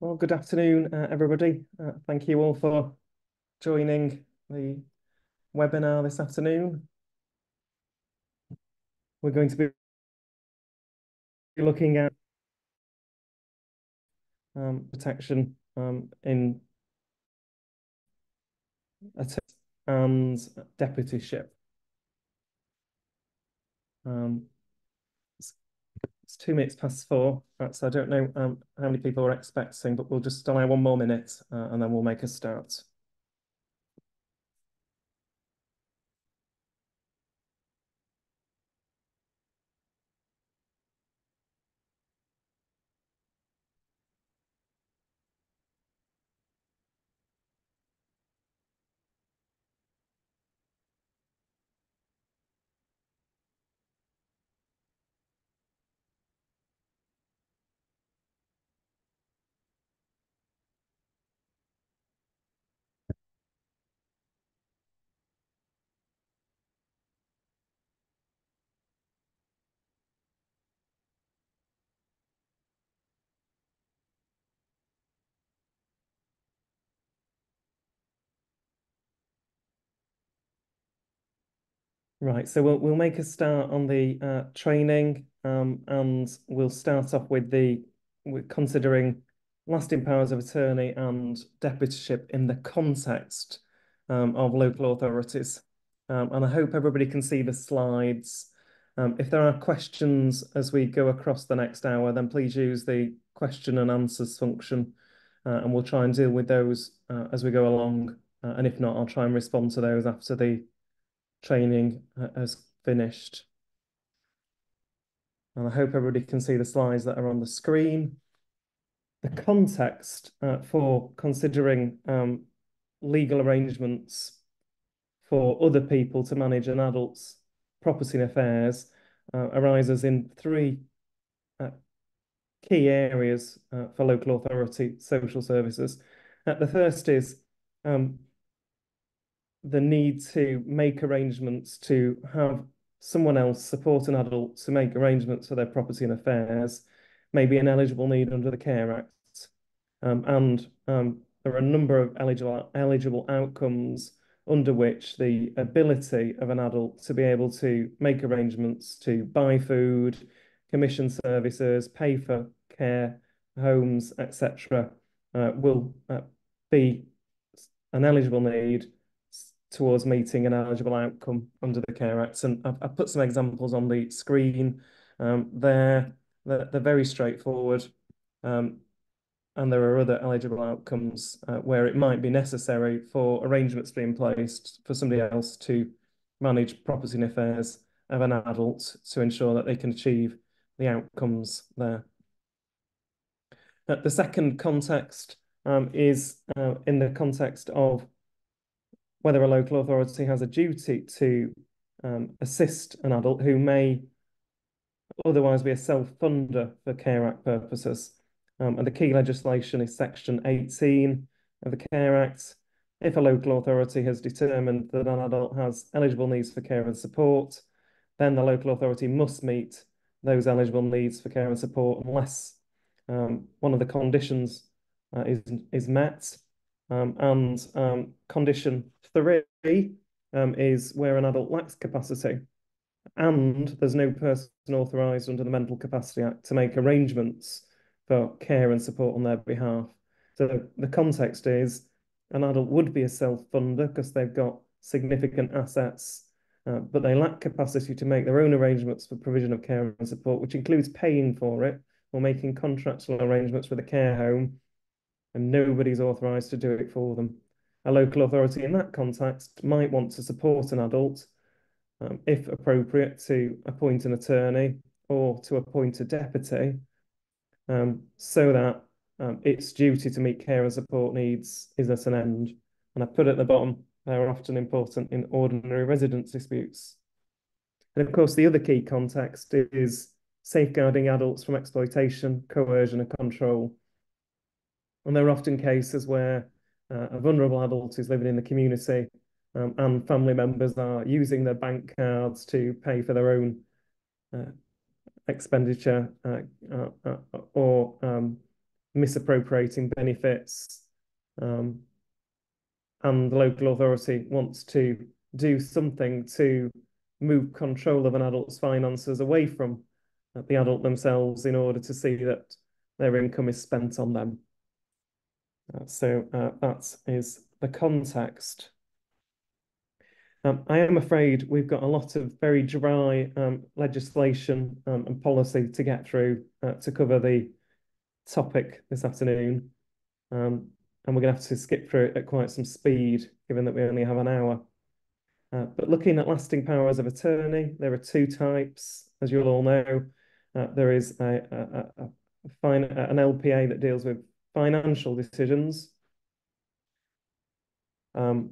Well, good afternoon, uh, everybody. Uh, thank you all for joining the webinar this afternoon. We're going to be looking at um, protection um, in and deputyship. Um, it's two minutes past four, so I don't know um, how many people are expecting, but we'll just allow one more minute uh, and then we'll make a start. Right, so we'll we'll make a start on the uh, training, um, and we'll start off with the considering lasting powers of attorney and deputyship in the context um, of local authorities. Um, and I hope everybody can see the slides. Um, if there are questions as we go across the next hour, then please use the question and answers function, uh, and we'll try and deal with those uh, as we go along. Uh, and if not, I'll try and respond to those after the training has finished. And I hope everybody can see the slides that are on the screen. The context uh, for considering um, legal arrangements for other people to manage an adult's property and affairs uh, arises in three uh, key areas uh, for local authority social services. Uh, the first is um, the need to make arrangements to have someone else support an adult to make arrangements for their property and affairs may be an eligible need under the Care Act. Um, and um, there are a number of eligible, eligible outcomes under which the ability of an adult to be able to make arrangements to buy food, commission services, pay for care, homes, etc., uh, will uh, be an eligible need towards meeting an eligible outcome under the Care Act. And I've, I've put some examples on the screen um, there. They're, they're, very straightforward. Um, and there are other eligible outcomes uh, where it might be necessary for arrangements being placed for somebody else to manage property and affairs of an adult to ensure that they can achieve the outcomes there. Uh, the second context um, is uh, in the context of whether a local authority has a duty to um, assist an adult who may otherwise be a self-funder for Care Act purposes. Um, and the key legislation is Section 18 of the Care Act. If a local authority has determined that an adult has eligible needs for care and support, then the local authority must meet those eligible needs for care and support unless um, one of the conditions uh, is, is met. Um, and um, condition three um, is where an adult lacks capacity and there's no person authorised under the Mental Capacity Act to make arrangements for care and support on their behalf. So the context is an adult would be a self-funder because they've got significant assets, uh, but they lack capacity to make their own arrangements for provision of care and support, which includes paying for it or making contractual arrangements with a care home, and nobody's authorised to do it for them. A local authority in that context might want to support an adult, um, if appropriate, to appoint an attorney or to appoint a deputy, um, so that um, its duty to meet care and support needs is at an end. And I put at the bottom, they're often important in ordinary residence disputes. And of course, the other key context is safeguarding adults from exploitation, coercion, and control. And there are often cases where uh, a vulnerable adult is living in the community um, and family members are using their bank cards to pay for their own uh, expenditure uh, uh, uh or um, misappropriating benefits, um, and the local authority wants to do something to move control of an adult's finances away from the adult themselves in order to see that their income is spent on them. Uh, so uh, that is the context. Um, I am afraid we've got a lot of very dry um, legislation um, and policy to get through uh, to cover the topic this afternoon. Um, and we're going to have to skip through it at quite some speed, given that we only have an hour. Uh, but looking at lasting powers of attorney, there are two types, as you'll all know. Uh, there is a, a, a, a fine, an LPA that deals with financial decisions. Um,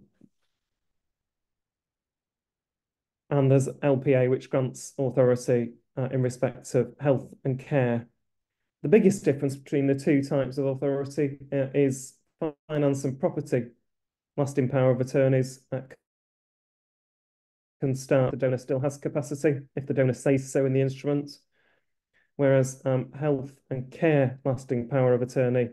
and there's LPA, which grants authority uh, in respect of health and care. The biggest difference between the two types of authority uh, is finance and property. Lasting power of attorneys uh, can start, the donor still has capacity if the donor says so in the instrument, whereas um, health and care lasting power of attorney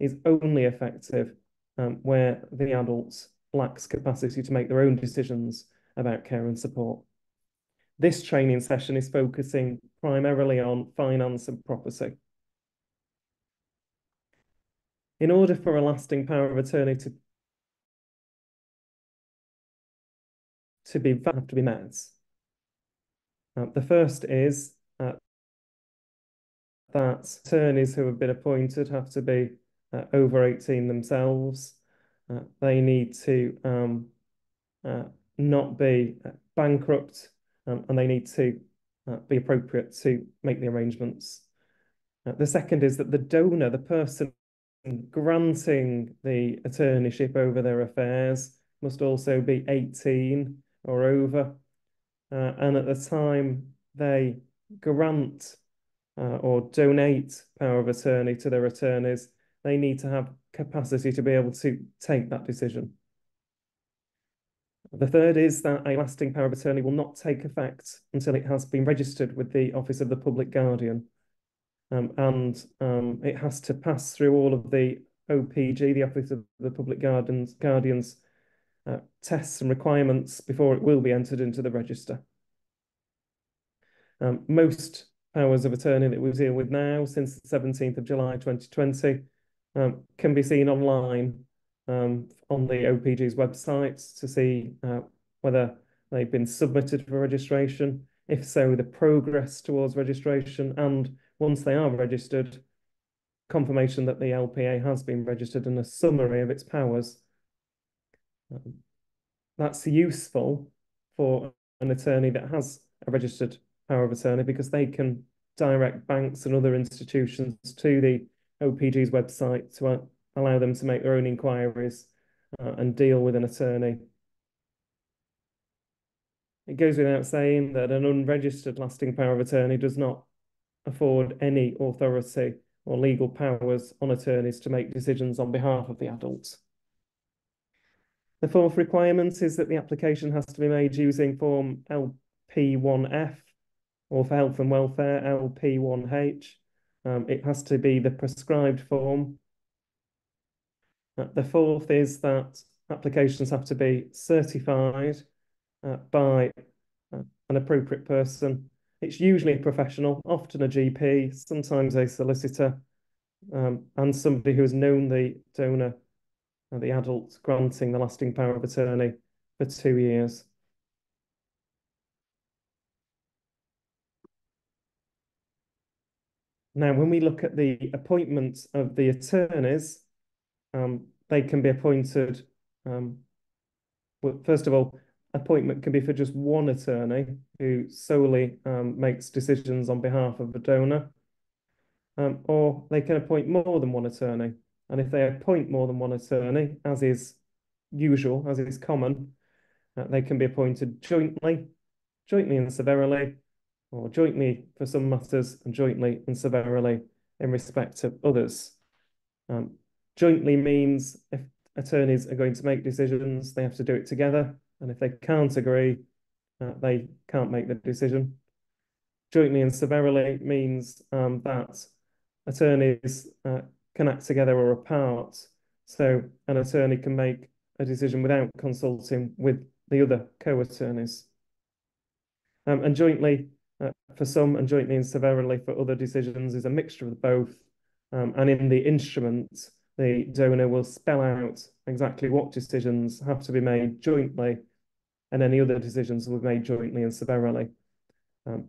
is only effective um, where the adult lacks capacity to make their own decisions about care and support. This training session is focusing primarily on finance and property. In order for a lasting power of attorney to to be have to be met. Uh, the first is uh, that attorneys who have been appointed have to be uh, over 18 themselves. Uh, they need to um, uh, not be uh, bankrupt um, and they need to be appropriate to make the arrangements. the second is that the donor, the person granting the attorneyship over their affairs, must also be 18 or over. Uh, and at the time they grant uh, or donate power of attorney to their attorneys, they need to have capacity to be able to take that decision. The third is that a lasting power of attorney will not take effect until it has been registered with the Office of the Public Guardian. Um, and um, it has to pass through all of the OPG, the Office of the Public Guardians, Guardians uh, tests and requirements before it will be entered into the register. Um, most powers of attorney that we deal with now since the 17th of July 2020 um, can be seen online um, on the OPG's website to see uh, whether they've been submitted for registration, if so, the progress towards registration, and once they are registered, confirmation that the LPA has been registered and a summary of its powers. Um, that's useful for an attorney that has a registered power of attorney because they can direct banks and other institutions to the OPG's website to allow them to make their own inquiries uh, and deal with an attorney. It goes without saying that an unregistered lasting power of attorney does not afford any authority or legal powers on attorneys to make decisions on behalf of the adults. The fourth requirement is that the application has to be made using form LP1F or for health and welfare LP1H. Um, it has to be the prescribed form. Uh, the fourth is that applications have to be certified uh, by uh, an appropriate person. It's usually a professional, often a GP, sometimes a solicitor, um, and somebody who has known the donor the adult granting the lasting power of attorney for two years. Now, when we look at the appointments of the attorneys, um, they can be appointed, um, well, first of all, appointment can be for just one attorney who solely um, makes decisions on behalf of the donor, um, or they can appoint more than one attorney. And if they appoint more than one attorney, as is usual, as is common, uh, they can be appointed jointly, jointly and severally, or jointly for some matters and jointly and severally in respect of others. Um, jointly means if attorneys are going to make decisions, they have to do it together. And if they can't agree, uh, they can't make the decision. Jointly and severally means um, that attorneys uh, can act together or apart. So an attorney can make a decision without consulting with the other co-attorneys. Um, and jointly uh, for some and jointly and severally for other decisions is a mixture of both. Um, and in the instrument, the donor will spell out exactly what decisions have to be made jointly and any other decisions will be made jointly and severally. Um,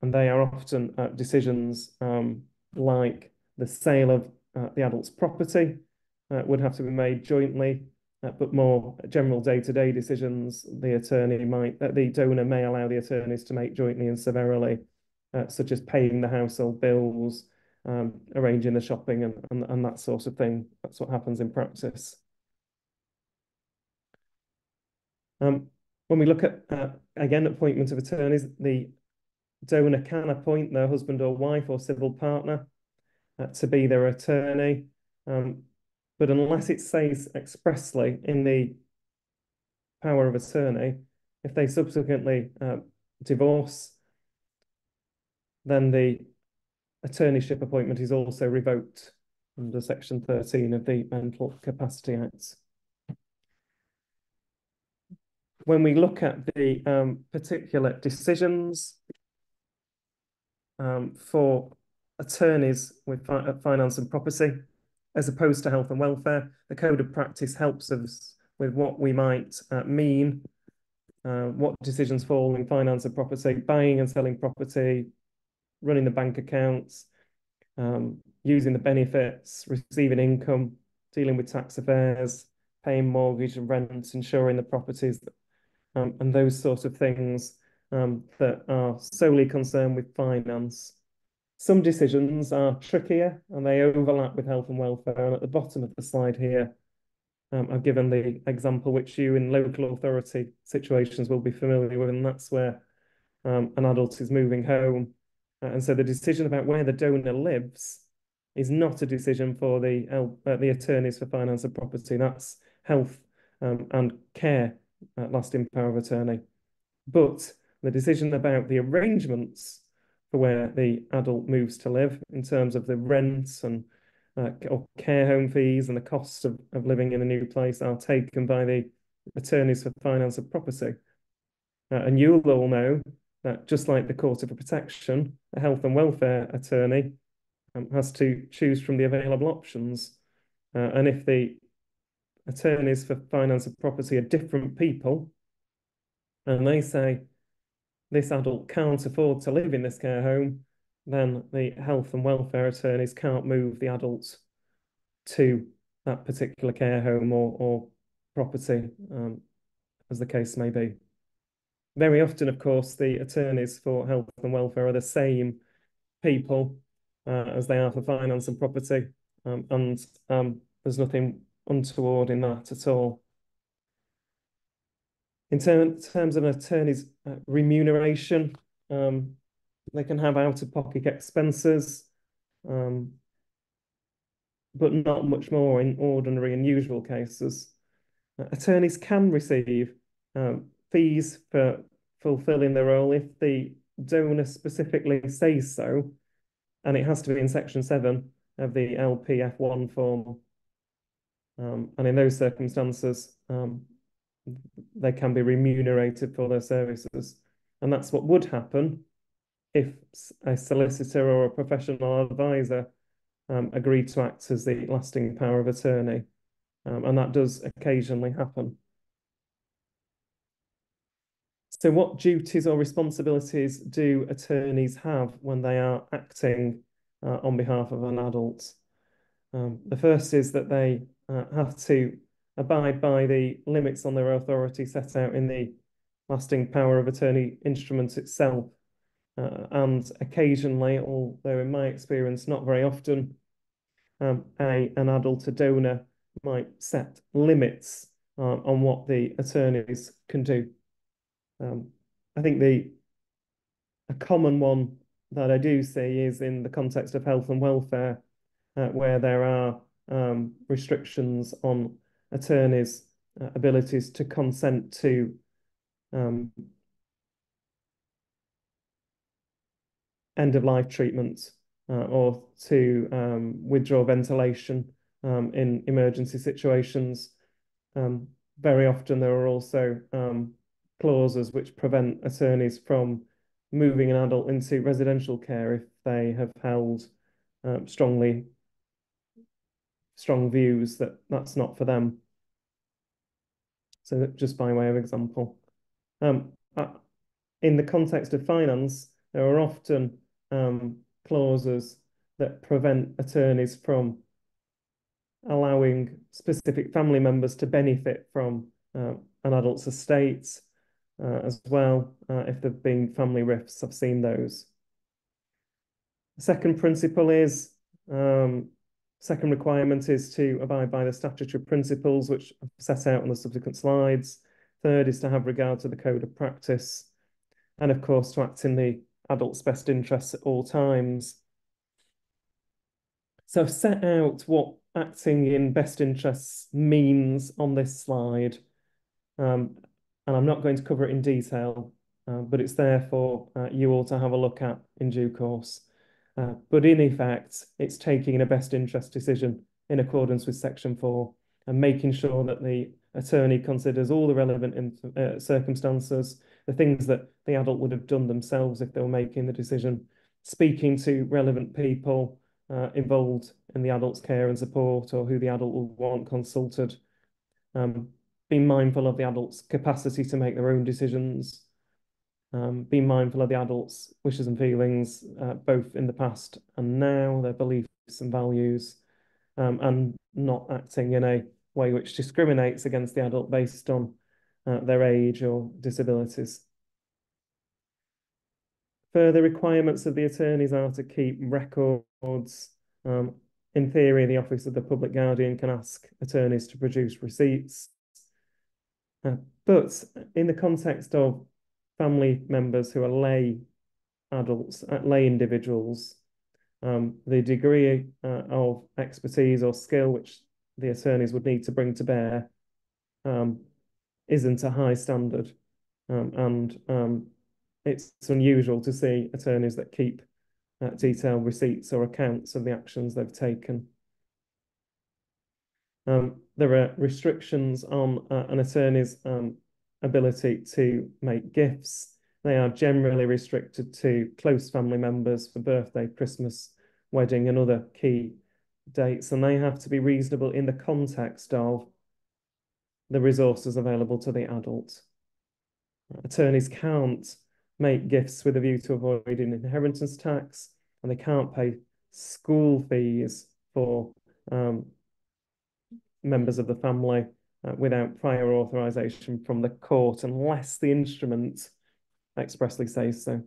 and they are often uh, decisions um, like the sale of uh, the adult's property uh, would have to be made jointly, but more general day-to-day -day decisions, the attorney might, uh, the donor may allow the attorneys to make jointly and severally, uh, such as paying the household bills, um, arranging the shopping and, and, and that sort of thing. That's what happens in practice. Um, when we look at, uh, again, appointment of attorneys, the donor can appoint their husband or wife or civil partner uh, to be their attorney. Um, but unless it says expressly in the power of attorney, if they subsequently uh, divorce, then the attorneyship appointment is also revoked under Section 13 of the Mental Capacity Act. When we look at the um, particular decisions um, for attorneys with fi uh, finance and property, as opposed to health and welfare, the Code of Practice helps us with what we might uh, mean, uh, what decisions fall in finance and property, buying and selling property, running the bank accounts, um, using the benefits, receiving income, dealing with tax affairs, paying mortgage and rent, insuring the properties, um, and those sort of things um, that are solely concerned with finance. Some decisions are trickier and they overlap with health and welfare. And at the bottom of the slide here, um, I've given the example which you in local authority situations will be familiar with, and that's where um, an adult is moving home uh, and so the decision about where the donor lives is not a decision for the uh, the attorneys for finance and property. That's health um, and care uh, lasting power of attorney. But the decision about the arrangements for where the adult moves to live in terms of the rents and uh, or care home fees and the costs of, of living in a new place are taken by the attorneys for finance of property. Uh, and you'll all know that just like the Court of Protection, a health and welfare attorney um, has to choose from the available options. Uh, and if the attorneys for finance of property are different people, and they say this adult can't afford to live in this care home, then the health and welfare attorneys can't move the adult to that particular care home or, or property, um, as the case may be very often, of course, the attorneys for health and welfare are the same people uh, as they are for finance and property, um, and um, there's nothing untoward in that at all. In ter terms of an attorney's uh, remuneration, um, they can have out-of-pocket expenses, um, but not much more in ordinary and usual cases. Uh, attorneys can receive um, fees for fulfilling their role if the donor specifically says so, and it has to be in section seven of the LPF1 form. Um, and in those circumstances, um, they can be remunerated for their services. And that's what would happen if a solicitor or a professional advisor um, agreed to act as the lasting power of attorney. Um, and that does occasionally happen. So what duties or responsibilities do attorneys have when they are acting uh, on behalf of an adult? Um, the first is that they uh, have to abide by the limits on their authority set out in the lasting power of attorney instrument itself. Uh, and occasionally, although in my experience, not very often, um, a, an adult, a donor, might set limits uh, on what the attorneys can do. Um, I think the a common one that I do see is in the context of health and welfare, uh, where there are um, restrictions on attorneys' uh, abilities to consent to um, end of life treatments uh, or to um, withdraw ventilation um, in emergency situations. Um, very often there are also um, clauses which prevent attorneys from moving an adult into residential care if they have held um, strongly strong views that that's not for them. So just by way of example. Um, uh, in the context of finance, there are often um, clauses that prevent attorneys from allowing specific family members to benefit from uh, an adult's estate uh, as well. Uh, if there've been family rifts, I've seen those. The second principle is, um, second requirement is to abide by the statutory principles which are set out on the subsequent slides. Third is to have regard to the code of practice. And of course, to act in the adult's best interests at all times. So I've set out what acting in best interests means on this slide. Um, and I'm not going to cover it in detail, uh, but it's there for uh, you all to have a look at in due course. Uh, but in effect, it's taking a best interest decision in accordance with Section 4 and making sure that the attorney considers all the relevant uh, circumstances, the things that the adult would have done themselves if they were making the decision, speaking to relevant people uh, involved in the adult's care and support or who the adult will want consulted, um, being mindful of the adult's capacity to make their own decisions, um, being mindful of the adult's wishes and feelings, uh, both in the past and now, their beliefs and values, um, and not acting in a way which discriminates against the adult based on uh, their age or disabilities. Further requirements of the attorneys are to keep records. Um, in theory, the Office of the Public Guardian can ask attorneys to produce receipts uh, but in the context of family members who are lay adults, uh, lay individuals, um, the degree uh, of expertise or skill which the attorneys would need to bring to bear um, isn't a high standard. Um, and um, it's unusual to see attorneys that keep uh, detailed receipts or accounts of the actions they've taken. Um, there are restrictions on uh, an attorney's um, ability to make gifts. They are generally restricted to close family members for birthday, Christmas, wedding, and other key dates, and they have to be reasonable in the context of the resources available to the adult. Attorneys can't make gifts with a view to avoiding inheritance tax, and they can't pay school fees for um, members of the family uh, without prior authorization from the court unless the instrument expressly says so.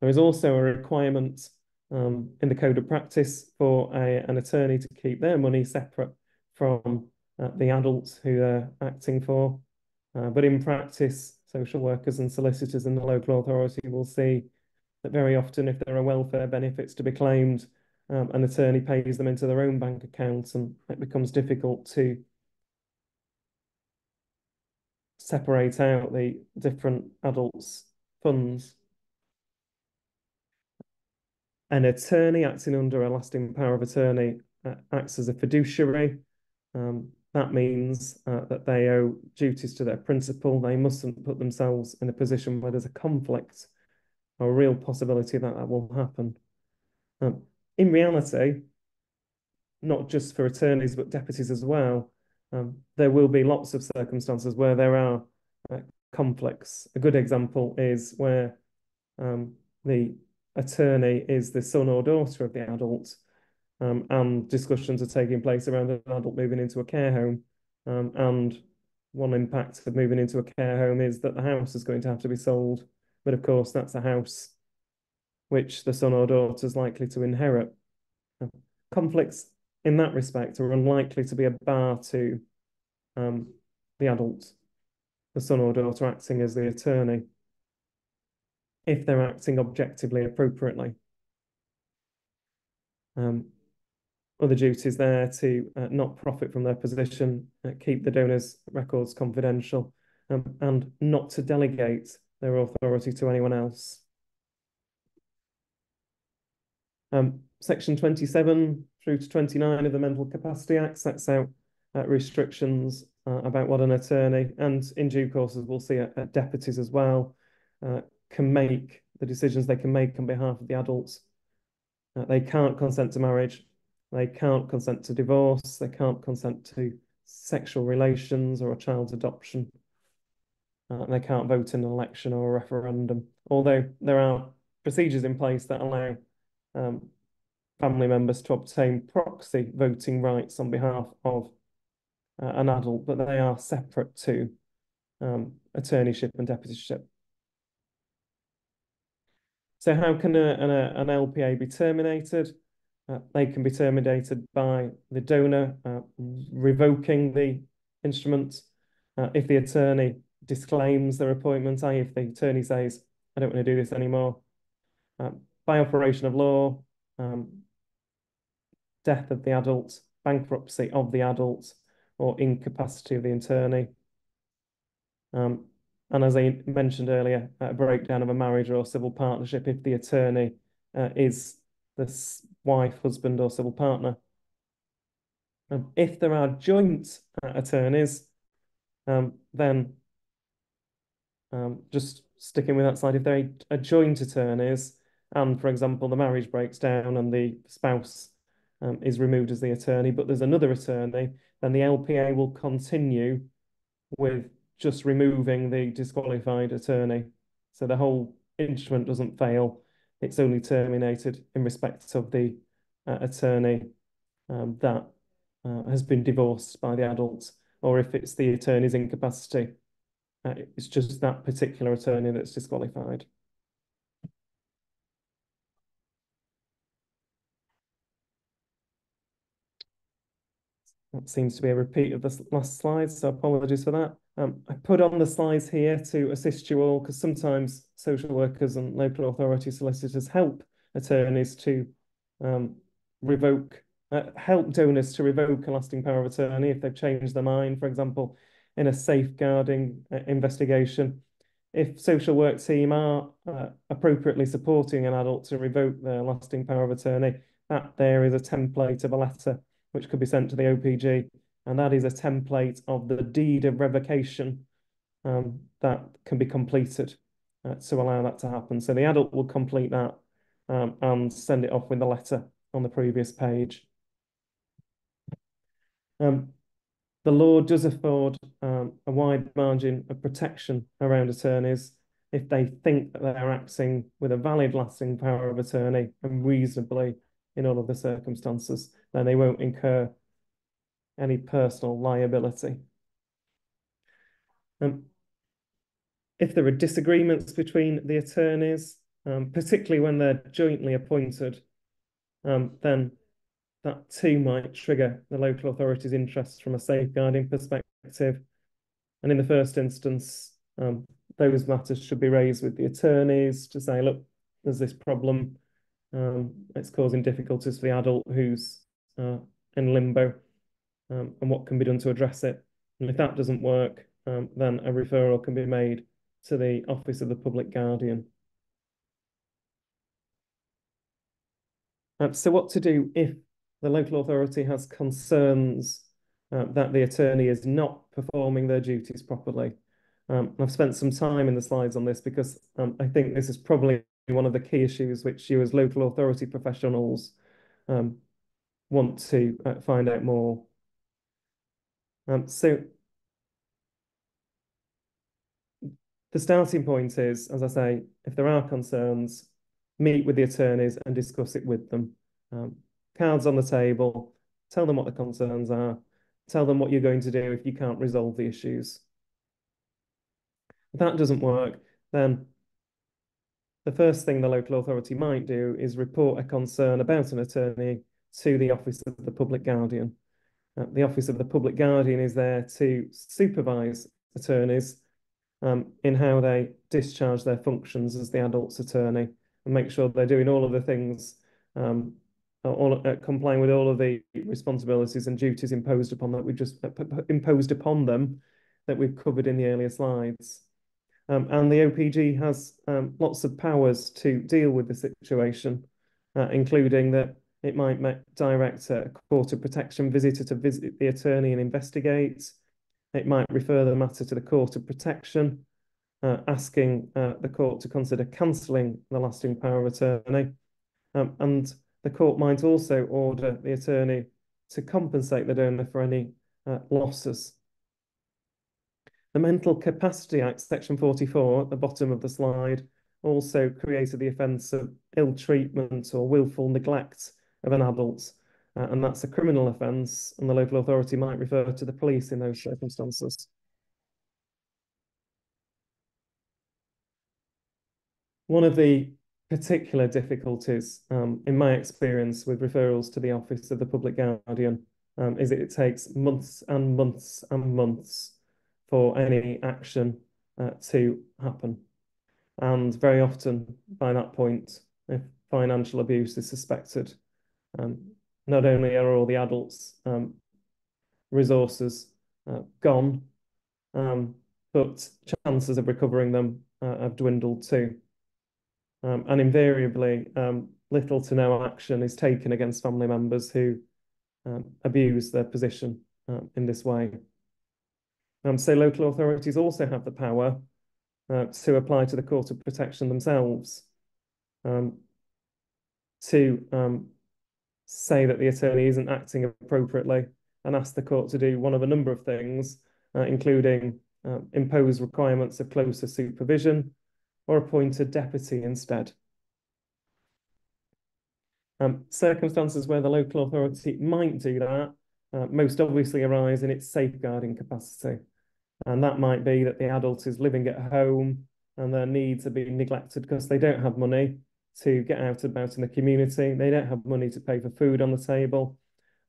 There is also a requirement um, in the code of practice for a, an attorney to keep their money separate from uh, the adults who they're acting for. Uh, but in practice, social workers and solicitors in the local authority will see that very often if there are welfare benefits to be claimed, um, an attorney pays them into their own bank accounts and it becomes difficult to separate out the different adults' funds. An attorney acting under a lasting power of attorney uh, acts as a fiduciary. Um, that means uh, that they owe duties to their principal. They mustn't put themselves in a position where there's a conflict or a real possibility that that will happen. Um, in reality, not just for attorneys, but deputies as well, um, there will be lots of circumstances where there are uh, conflicts. A good example is where um, the attorney is the son or daughter of the adult, um, and discussions are taking place around an adult moving into a care home. Um, and one impact of moving into a care home is that the house is going to have to be sold. But of course, that's a house which the son or daughter is likely to inherit. Conflicts in that respect are unlikely to be a bar to um, the adult, the son or daughter acting as the attorney, if they're acting objectively appropriately. Um, other duties there to uh, not profit from their position, uh, keep the donor's records confidential, um, and not to delegate their authority to anyone else. Um, Section 27 through to 29 of the Mental Capacity Act sets out uh, restrictions uh, about what an attorney, and in due course, as we'll see, uh, deputies as well, uh, can make the decisions they can make on behalf of the adults. Uh, they can't consent to marriage, they can't consent to divorce, they can't consent to sexual relations or a child's adoption. Uh, they can't vote in an election or a referendum, although there are procedures in place that allow um, family members to obtain proxy voting rights on behalf of uh, an adult, but they are separate to um, attorneyship and deputyship. So how can a, an, a, an LPA be terminated? Uh, they can be terminated by the donor uh, revoking the instrument. Uh, if the attorney disclaims their appointment, i.e. if the attorney says, I don't want to do this anymore, uh, by operation of law, um, death of the adult, bankruptcy of the adult, or incapacity of the attorney. Um, and as I mentioned earlier, a breakdown of a marriage or civil partnership if the attorney uh, is the wife, husband, or civil partner. Um, if there are joint uh, attorneys, um, then um, just sticking with that slide, if there are joint attorneys, and for example, the marriage breaks down and the spouse um, is removed as the attorney, but there's another attorney, then the LPA will continue with just removing the disqualified attorney. So the whole instrument doesn't fail. It's only terminated in respect of the uh, attorney um, that uh, has been divorced by the adult, or if it's the attorney's incapacity, uh, it's just that particular attorney that's disqualified. That seems to be a repeat of the last slide, so apologies for that. Um, I put on the slides here to assist you all because sometimes social workers and local authority solicitors help attorneys to um, revoke, uh, help donors to revoke a lasting power of attorney if they've changed their mind, for example, in a safeguarding uh, investigation. If social work team are uh, appropriately supporting an adult to revoke their lasting power of attorney, that there is a template of a letter which could be sent to the OPG, and that is a template of the deed of revocation um, that can be completed uh, to allow that to happen. So the adult will complete that um, and send it off with the letter on the previous page. Um, the law does afford um, a wide margin of protection around attorneys if they think that they're acting with a valid lasting power of attorney and reasonably in all of the circumstances, then they won't incur any personal liability. Um, if there are disagreements between the attorneys, um, particularly when they're jointly appointed, um, then that too might trigger the local authority's interests from a safeguarding perspective. And in the first instance, um, those matters should be raised with the attorneys to say, look, there's this problem. Um, it's causing difficulties for the adult who's uh, in limbo um, and what can be done to address it. And if that doesn't work, um, then a referral can be made to the Office of the Public Guardian. Um, so what to do if the local authority has concerns uh, that the attorney is not performing their duties properly? Um, I've spent some time in the slides on this because um, I think this is probably one of the key issues which you as local authority professionals um, want to uh, find out more. Um, so the starting point is, as I say, if there are concerns, meet with the attorneys and discuss it with them. Um, cards on the table, tell them what the concerns are, tell them what you're going to do if you can't resolve the issues. If that doesn't work, then the first thing the local authority might do is report a concern about an attorney to the Office of the Public Guardian. Uh, the Office of the Public Guardian is there to supervise attorneys um, in how they discharge their functions as the adult's attorney and make sure they're doing all of the things, um, all uh, complying with all of the responsibilities and duties imposed upon that we've just uh, imposed upon them that we've covered in the earlier slides. Um, and the OPG has um, lots of powers to deal with the situation. uh, including that it might direct a court of protection visitor to visit the attorney and investigate. It might refer the matter to the court of protection, uh, asking uh, the court to consider cancelling the lasting power of attorney. Um, and the court might also order the attorney to compensate the donor for any uh, losses. The Mental Capacity Act, Section 44, at the bottom of the slide, also created the offence of ill treatment or willful neglect of an adult. Uh, and that's a criminal offence, and the local authority might refer to the police in those circumstances. One of the particular difficulties, um, in my experience, with referrals to the Office of the Public Guardian um, is that it takes months and months and months for any action uh, to happen. And very often, by that point, if financial abuse is suspected, um, not only are all the adults' um, resources uh, gone, um, but chances of recovering them uh, have dwindled too. Um, and invariably, um, little to no action is taken against family members who um, abuse their position in this way. Um, so local authorities also have the power uh, to apply to the Court of Protection themselves um, to um, say that the attorney isn't acting appropriately and ask the court to do one of a number of things, uh, including uh, impose requirements of closer supervision or appoint a deputy instead. Um, circumstances where the local authority might do that uh, most obviously arise in its safeguarding capacity. And that might be that the adult is living at home and their needs are being neglected because they don't have money to get out about in the community. They don't have money to pay for food on the table.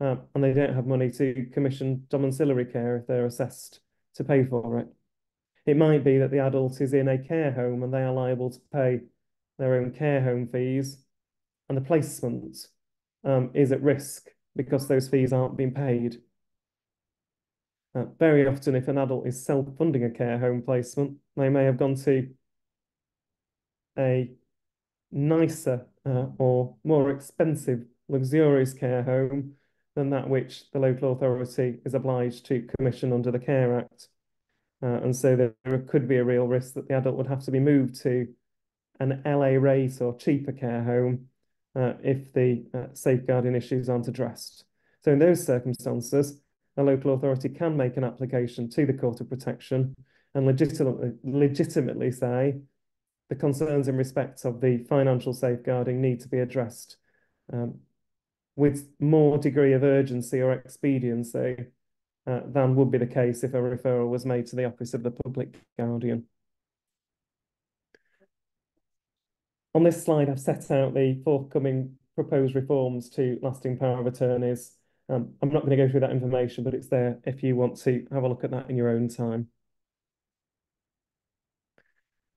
Um, and they don't have money to commission domiciliary care if they're assessed to pay for it. It might be that the adult is in a care home and they are liable to pay their own care home fees and the placement um, is at risk because those fees aren't being paid. Uh, very often, if an adult is self-funding a care home placement, they may have gone to a nicer uh, or more expensive, luxurious care home than that which the local authority is obliged to commission under the Care Act. Uh, and so there could be a real risk that the adult would have to be moved to an LA rate or cheaper care home uh, if the uh, safeguarding issues aren't addressed. So in those circumstances, a local authority can make an application to the Court of Protection and legitimately, legitimately say the concerns in respect of the financial safeguarding need to be addressed um, with more degree of urgency or expediency uh, than would be the case if a referral was made to the Office of the Public Guardian. On this slide, I've set out the forthcoming proposed reforms to lasting power of attorneys. Um, I'm not going to go through that information, but it's there if you want to have a look at that in your own time.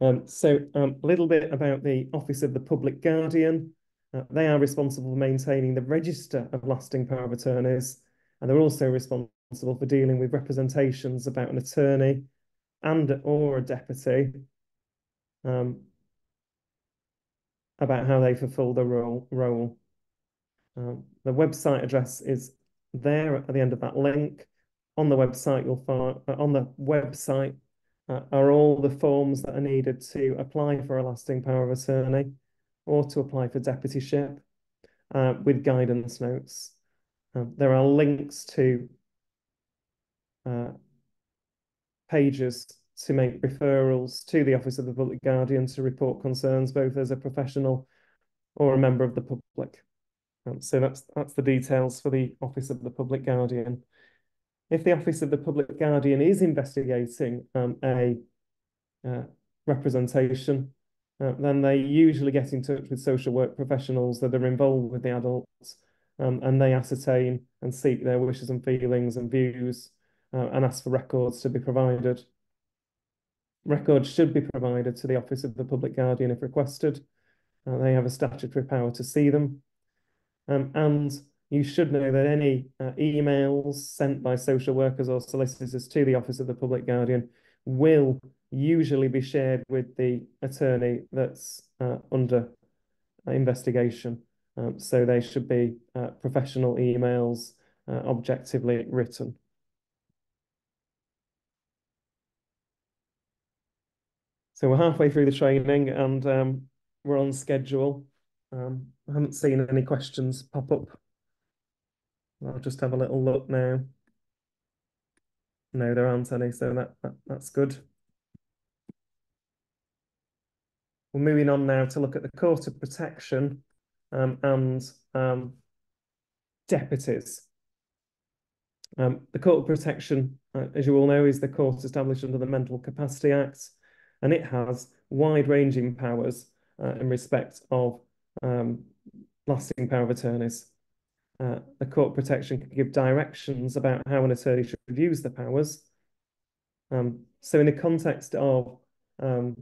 Um, so um, a little bit about the Office of the Public Guardian. Uh, they are responsible for maintaining the register of lasting power of attorneys, and they're also responsible for dealing with representations about an attorney and or a deputy um, about how they fulfill the role. role. Um, the website address is there at the end of that link. On the website, you'll find uh, on the website uh, are all the forms that are needed to apply for a lasting power of attorney or to apply for deputyship uh, with guidance notes. Um, there are links to uh, pages to make referrals to the Office of the Public Guardian to report concerns, both as a professional or a member of the public. Um, so that's that's the details for the Office of the Public Guardian. If the Office of the Public Guardian is investigating um, a uh, representation, uh, then they usually get in touch with social work professionals that are involved with the adults um, and they ascertain and seek their wishes and feelings and views uh, and ask for records to be provided. Records should be provided to the Office of the Public Guardian if requested. Uh, they have a statutory power to see them. Um, and you should know that any uh, emails sent by social workers or solicitors to the Office of the Public Guardian will usually be shared with the attorney that's uh, under investigation. Um, so they should be uh, professional emails, uh, objectively written. So we're halfway through the training and um, we're on schedule. Um, I haven't seen any questions pop up. I'll just have a little look now. No, there aren't any, so that, that that's good. We're moving on now to look at the Court of Protection um, and um, deputies. Um, the Court of Protection, uh, as you all know, is the court established under the Mental Capacity Act, and it has wide-ranging powers uh, in respect of um, lasting power of attorneys. Uh, the Court Protection can give directions about how an attorney should use the powers. Um, so in the context of um,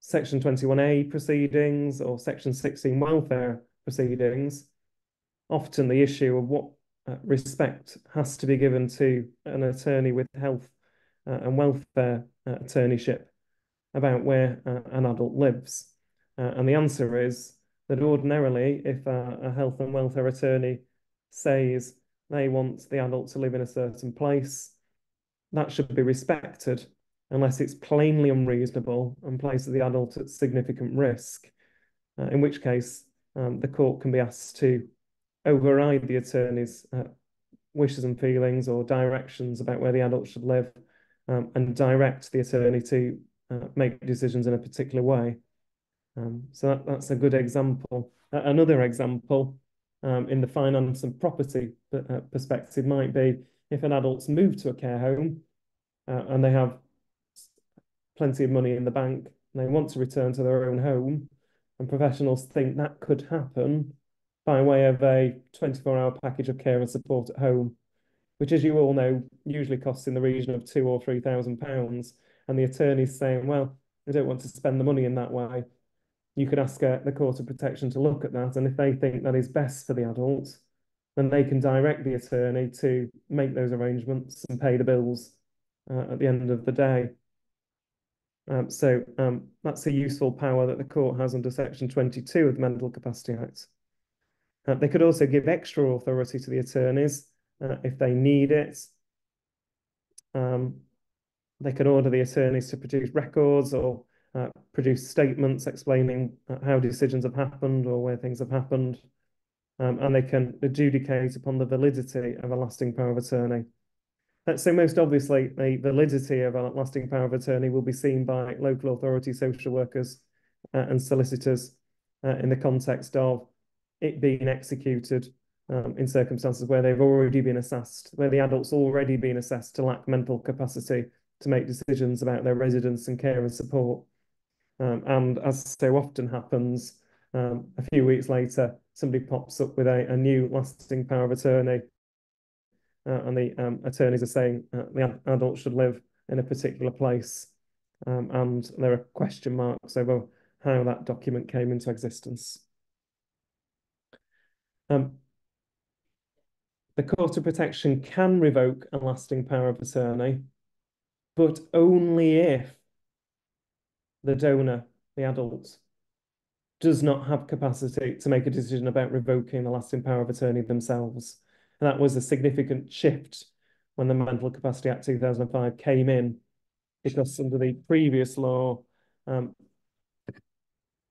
Section 21A proceedings or Section 16 welfare proceedings, often the issue of what uh, respect has to be given to an attorney with health uh, and welfare uh, attorneyship about where uh, an adult lives. Uh, and the answer is that ordinarily, if a, a health and welfare attorney says they want the adult to live in a certain place, that should be respected unless it's plainly unreasonable and places the adult at significant risk, uh, in which case um, the court can be asked to override the attorney's uh, wishes and feelings or directions about where the adult should live um, and direct the attorney to uh, make decisions in a particular way. Um, so that, that's a good example. Uh, another example um, in the finance and property uh, perspective might be if an adult's moved to a care home uh, and they have plenty of money in the bank and they want to return to their own home, and professionals think that could happen by way of a 24 hour package of care and support at home, which, as you all know, usually costs in the region of two or three thousand pounds. And the attorney's saying, well, I don't want to spend the money in that way. You could ask uh, the Court of Protection to look at that. And if they think that is best for the adult, then they can direct the attorney to make those arrangements and pay the bills uh, at the end of the day. Um, so um, that's a useful power that the court has under Section 22 of the Mental Capacity Act. Uh, they could also give extra authority to the attorneys uh, if they need it. Um, they can order the attorneys to produce records or uh, produce statements explaining uh, how decisions have happened or where things have happened. Um, and they can adjudicate upon the validity of a lasting power of attorney. So most obviously, the validity of a lasting power of attorney will be seen by local authority social workers uh, and solicitors uh, in the context of it being executed um, in circumstances where they've already been assessed, where the adult's already been assessed to lack mental capacity to make decisions about their residence and care and support. Um, and as so often happens, um, a few weeks later, somebody pops up with a, a new lasting power of attorney uh, and the um, attorneys are saying uh, the adult should live in a particular place. Um, and there are question marks over how that document came into existence. Um, the Court of Protection can revoke a lasting power of attorney, but only if the donor, the adult, does not have capacity to make a decision about revoking the lasting power of attorney themselves. And that was a significant shift when the Mental Capacity Act 2005 came in, because under the previous law, um,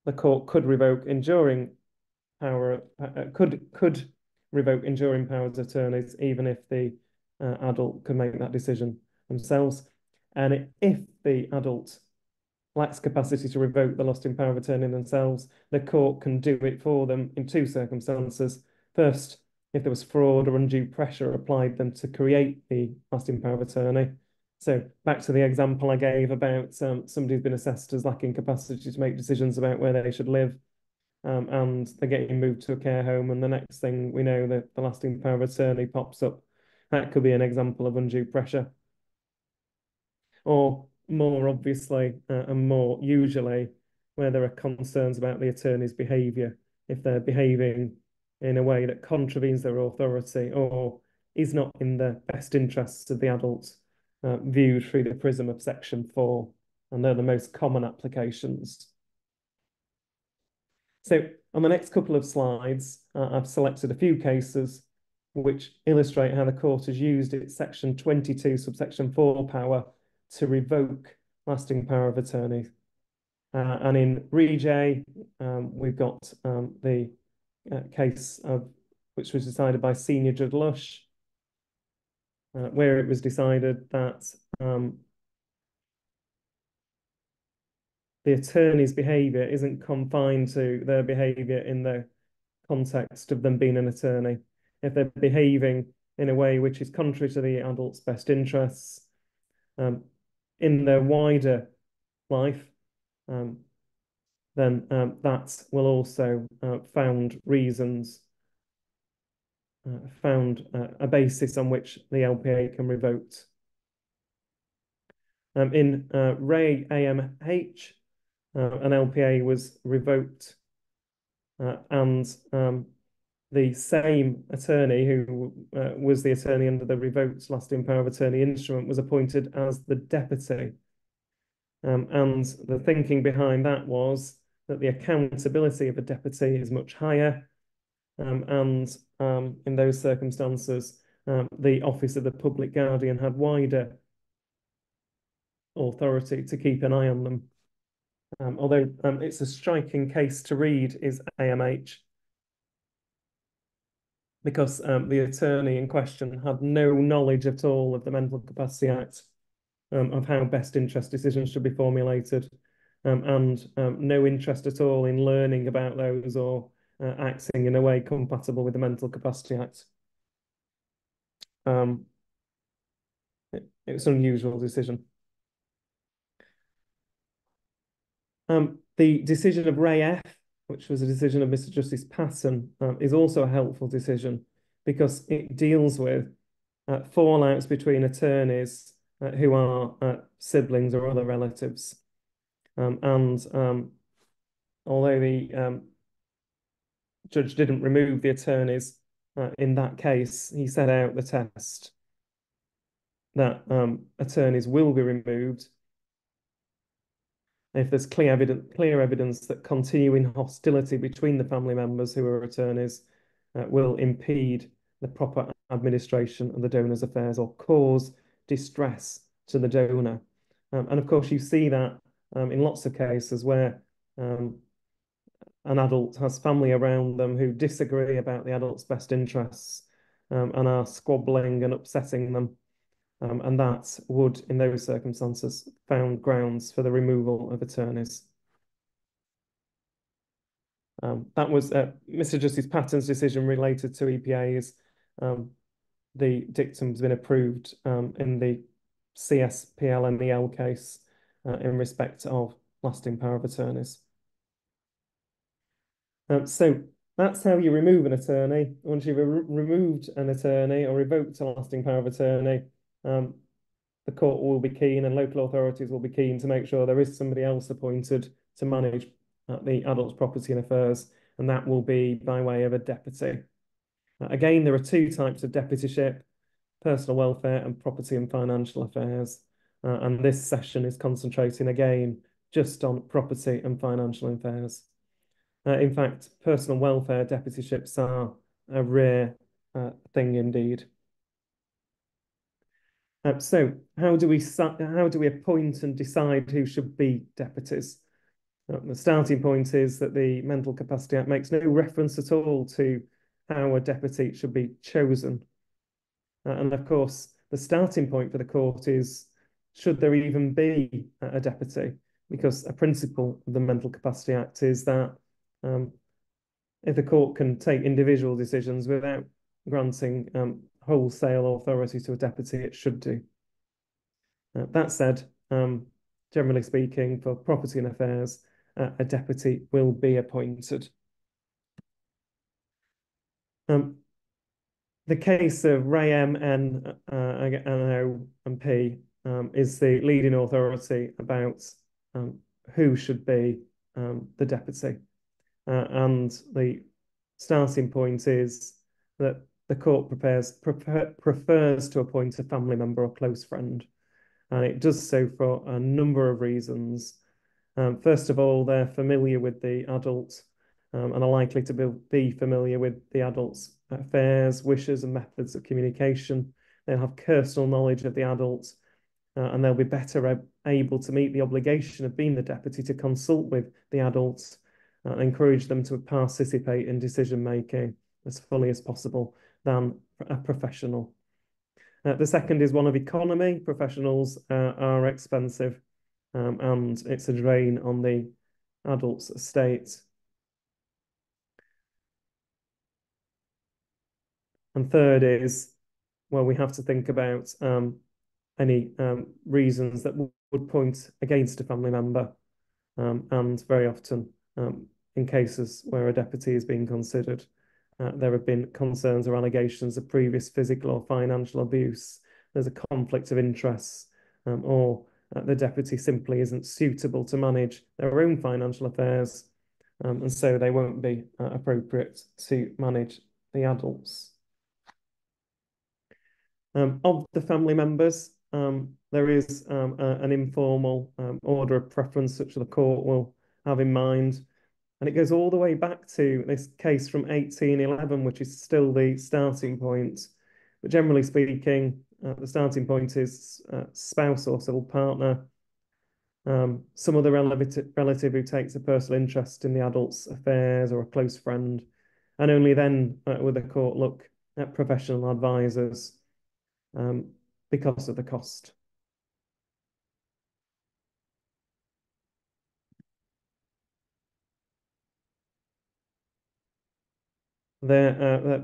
the court could revoke enduring power, uh, could could revoke enduring powers of attorneys, even if the uh, adult could make that decision themselves. And if the adult lacks capacity to revoke the lasting power of attorney themselves, the court can do it for them in two circumstances. First, if there was fraud or undue pressure applied them to create the lasting power of attorney. So back to the example I gave about um, somebody who's been assessed as lacking capacity to make decisions about where they should live, um, and they're getting moved to a care home, and the next thing we know, that the lasting power of attorney pops up. That could be an example of undue pressure. Or more obviously, uh, and more usually, where there are concerns about the attorney's behaviour, if they're behaving in a way that contravenes their authority or is not in the best interests of the adult uh, viewed through the prism of section four. And they're the most common applications. So on the next couple of slides, uh, I've selected a few cases which illustrate how the court has used its section 22 subsection 4 power to revoke lasting power of attorney. Uh, and in Re J, um, we've got um, the uh, case of which was decided by Senior Judge Lush, uh, where it was decided that um, the attorney's behaviour isn't confined to their behaviour in the context of them being an attorney. If they're behaving in a way which is contrary to the adult's best interests um, in their wider life, um, then um, that will also uh, found reasons uh, found uh, a basis on which the LPA can revoke. Um, in uh, Re AMH, uh, an LPA was revoked uh, and um, the same attorney who uh, was the attorney under the revoked lasting power of attorney instrument was appointed as the deputy. Um, and the thinking behind that was that the accountability of a deputy is much higher um, and um, in those circumstances, um, the Office of the Public Guardian had wider authority to keep an eye on them. Um, although um, it's a striking case to read is AMH because um, the attorney in question had no knowledge at all of the Mental Capacity Act, of how best interest decisions should be formulated, and no interest at all in learning about those or uh, acting in a way compatible with the Mental Capacity Act. Um, it, it was an unusual decision. Um, the decision of Re F, which was a decision of Mr. Justice Patten, um, is also a helpful decision because it deals with uh, fallouts between attorneys uh, who are uh, siblings or other relatives. Um, and um, although the um, judge didn't remove the attorneys uh, in that case. He set out the test that um, attorneys will be removed if there's clear evidence, clear evidence that continuing hostility between the family members who are attorneys uh, will impede the proper administration of the donor's affairs or cause distress to the donor. Um, and of course, you see that um, in lots of cases where um, an adult has family around them who disagree about the adult's best interests um, and are squabbling and upsetting them. Um, and that would, in those circumstances, found grounds for the removal of attorneys. Um, that was uh, Mr. Justice Patten's decision related to EPAs. Um, the dictum's been approved um, in the CSPLMEL case uh, in respect of lasting power of attorneys. Um, so that's how you remove an attorney. Once you've re removed an attorney or revoked a lasting power of attorney, um, the court will be keen and local authorities will be keen to make sure there is somebody else appointed to manage uh, the adults' property and affairs, and that will be by way of a deputy. Uh, again, there are two types of deputyship, personal welfare and property and financial affairs. Uh, and this session is concentrating again just on property and financial affairs. Uh, in fact, personal welfare deputyships are a rare uh, thing indeed. Uh, so, how do we how do we appoint and decide who should be deputies? Uh, the starting point is that the Mental Capacity Act makes no reference at all to how a deputy should be chosen. Uh, and of course, the starting point for the court is should there even be a deputy? Because a principle of the Mental Capacity Act is that um, if the court can take individual decisions without granting um, wholesale authority to a deputy, it should do. Uh, that said, um, generally speaking, for property and affairs, uh, a deputy will be appointed. Um, the case of Re M and uh, O and P um, is the leading authority about um, who should be um, the deputy. Uh, and the starting point is that the court prepares, prefer, prefers to appoint a family member or close friend. And it does so for a number of reasons. Um, first of all, they're familiar with the adult um, and are likely to be, be familiar with the adult's affairs, wishes, and methods of communication. They'll have personal knowledge of the adults, uh, and they'll be better able to meet the obligation of being the deputy to consult with the adults uh, and encourage them to participate in decision making as fully as possible than a professional. Uh, the second is one of economy. Professionals uh, are expensive um, and it's a drain on the adult's estate. And third is, well, we have to think about um, any um, reasons that would point against a family member. Um, and very often, um, in cases where a deputy is being considered, uh, there have been concerns or allegations of previous physical or financial abuse. There's a conflict of interests, um, or uh, the deputy simply isn't suitable to manage their own financial affairs, um, and so they won't be uh, appropriate to manage the adults. Um, of the family members, um, there is um, a, an informal um, order of preference which the court will have in mind. And it goes all the way back to this case from 1811, which is still the starting point. But generally speaking, uh, the starting point is uh, spouse or civil partner, um, some other relative, relative who takes a personal interest in the adult's affairs or a close friend. And only then uh, will the court look at professional advisors um, because of the cost. Uh,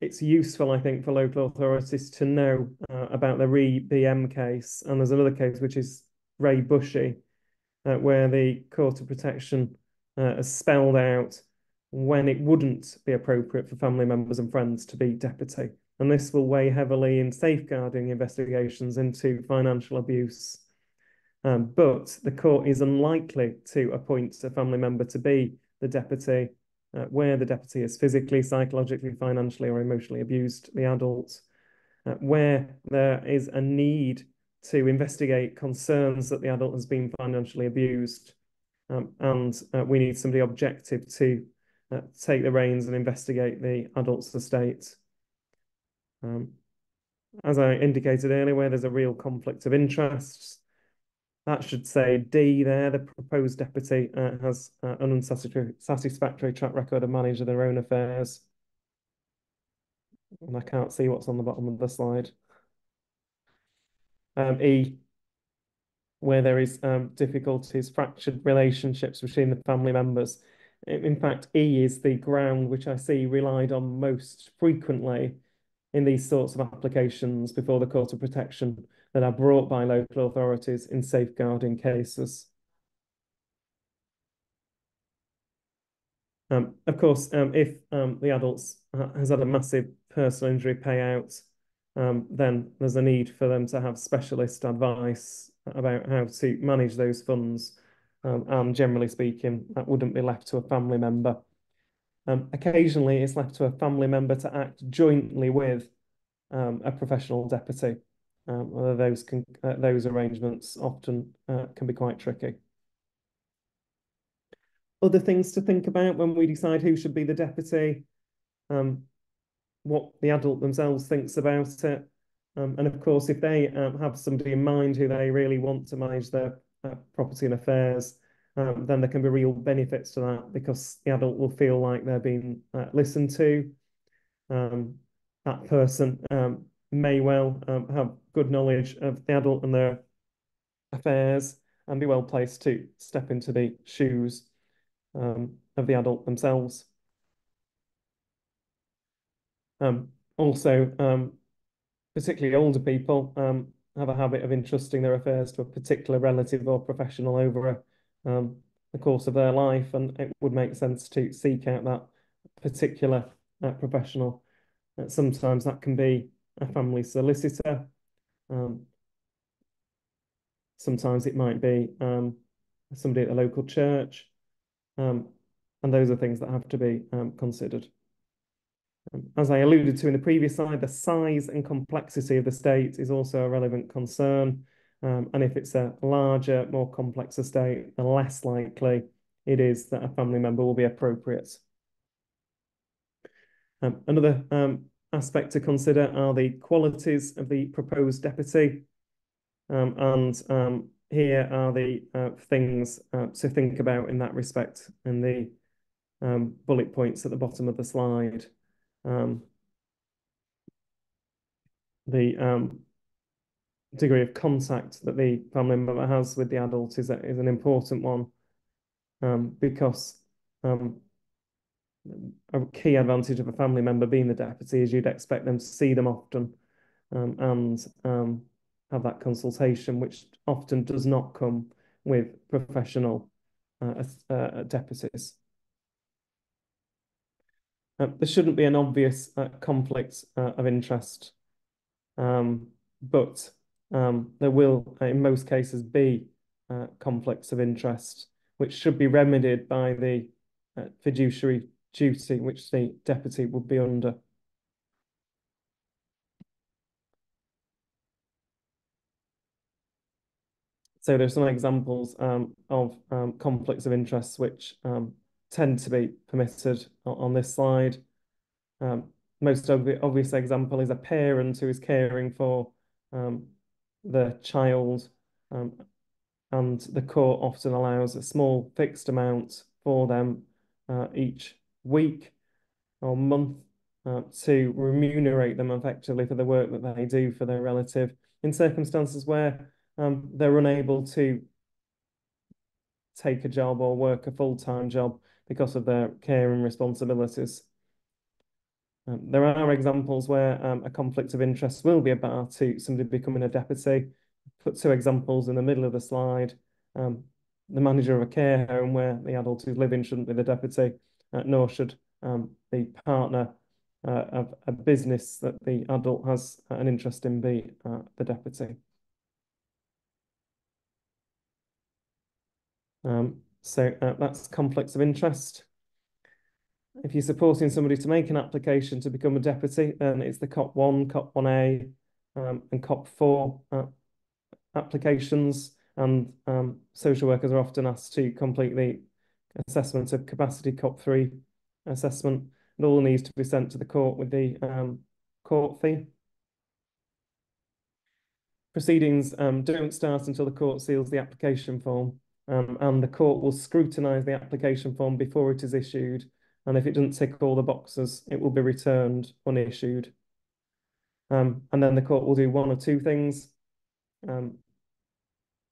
it's useful, I think, for local authorities to know uh, about the Re BM case. And there's another case, which is Ray Bushy, uh, where the Court of Protection has spelled out when it wouldn't be appropriate for family members and friends to be deputy and this will weigh heavily in safeguarding investigations into financial abuse. Um, but the court is unlikely to appoint a family member to be the deputy uh, where the deputy has physically, psychologically, financially, or emotionally abused the adult, uh, where there is a need to investigate concerns that the adult has been financially abused, um, and uh, we need somebody objective to uh, take the reins and investigate the adult's estate. Um, as I indicated earlier, where there's a real conflict of interests, that should say D there. The proposed deputy uh, has uh, an unsatisfactory track record of managing their own affairs. And I can't see what's on the bottom of the slide. Um, e, where there is um, difficulties, fractured relationships between the family members. In fact, E is the ground which I see relied on most frequently in these sorts of applications before the Court of Protection that are brought by local authorities in safeguarding cases. Um, of course, um, if um, the adult has had a massive personal injury payout, um, then there's a need for them to have specialist advice about how to manage those funds. Um, and generally speaking, that wouldn't be left to a family member. Um, occasionally, it's left to a family member to act jointly with a professional deputy. Um, those can uh, those arrangements often uh, can be quite tricky. Other things to think about when we decide who should be the deputy, um, what the adult themselves thinks about it, um, and of course, if they um, have somebody in mind who they really want to manage their uh, property and affairs, um, then there can be real benefits to that because the adult will feel like they're being uh, listened to. Um, that person may well um, have good knowledge of the adult and their affairs and be well placed to step into the shoes um, of the adult themselves. Um, also, um, particularly older people um, have a habit of entrusting their affairs to a particular relative or professional over a, um, the course of their life, and it would make sense to seek out that particular uh, professional. Uh, sometimes that can be a family solicitor. Um, sometimes it might be um, somebody at the local church. Um, and those are things that have to be um, considered. Um, as I alluded to in the previous slide, the size and complexity of the state is also a relevant concern. Um, and if it's a larger, more complex estate, the less likely it is that a family member will be appropriate. Another aspect to consider are the qualities of the proposed deputy. Um, and um, here are the uh, things uh, to think about in that respect in the um, bullet points at the bottom of the slide. Um, the um, degree of contact that the family member has with the adult is, a, is an important one um, because um, a key advantage of a family member being the deputy is you'd expect them to see them often um, and um, have that consultation, which often does not come with professional uh, uh, deputies. Uh, there shouldn't be an obvious uh, conflict uh, of interest, um, but um, there will, uh, in most cases, be conflicts of interest, which should be remedied by the fiduciary duty which the deputy would be under. So there's some examples um, of um, conflicts of interest which um, tend to be permitted on, on this slide. Um, most obvi obvious example is a parent who is caring for um, the child um, and the court often allows a small fixed amount for them uh, each week or month uh, to remunerate them effectively for the work that they do for their relative in circumstances where um, they're unable to take a job or work a full-time job because of their care and responsibilities. Um, there are examples where um, a conflict of interest will be a bar to somebody becoming a deputy. Put two examples in the middle of the slide. Um, the manager of a care home where the adult who's living shouldn't be the deputy, nor should um, the partner uh, of a business that the adult has an interest in be uh, the deputy. Um, so uh, that's conflicts of interest. If you're supporting somebody to make an application to become a deputy, then it's the COP1, COP1A, um, and COP4 uh, applications. And um, social workers are often asked to complete the assessment of capacity COP3 assessment. And all needs to be sent to the court with the um, court fee. Proceedings um, don't start until the court seals the application form um, and the court will scrutinise the application form before it is issued. And if it doesn't tick all the boxes, it will be returned unissued. Um, and then the court will do one or two things.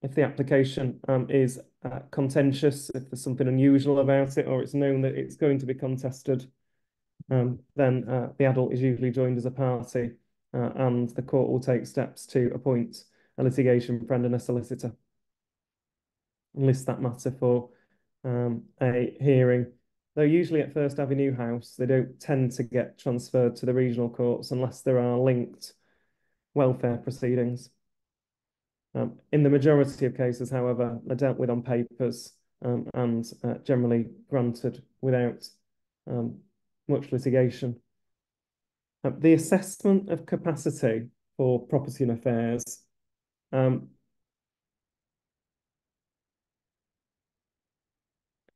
If the application um, is uh, contentious, if there's something unusual about it, or it's known that it's going to be contested, um, then uh, the adult is usually joined as a party, uh, and the court will take steps to appoint a litigation friend and a solicitor and list that matter for um, a hearing. Though usually at First Avenue House, they don't tend to get transferred to the regional courts unless there are linked welfare proceedings. Um, in the majority of cases, however, they're dealt with on papers um, and uh, generally granted without um, much litigation. Uh, the assessment of capacity for property and affairs um,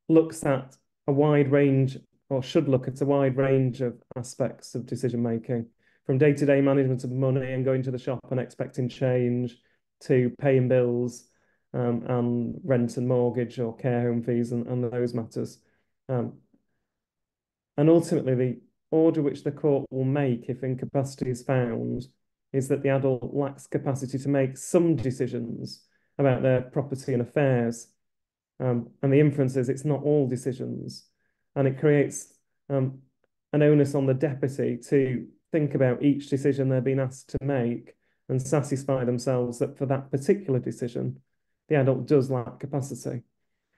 looks at a wide range or should look at a wide range of aspects of decision making from day-to-day management of money and going to the shop and expecting change to paying bills um, and rent and mortgage or care home fees and, and those matters. Um, and ultimately, the order which the court will make if incapacity is found is that the adult lacks capacity to make some decisions about their property and affairs um, and the inference is it's not all decisions. And it creates um, an onus on the deputy to think about each decision they're being asked to make and satisfy themselves that for that particular decision, the adult does lack capacity.